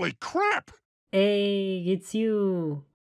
Holy crap! Hey, it's you.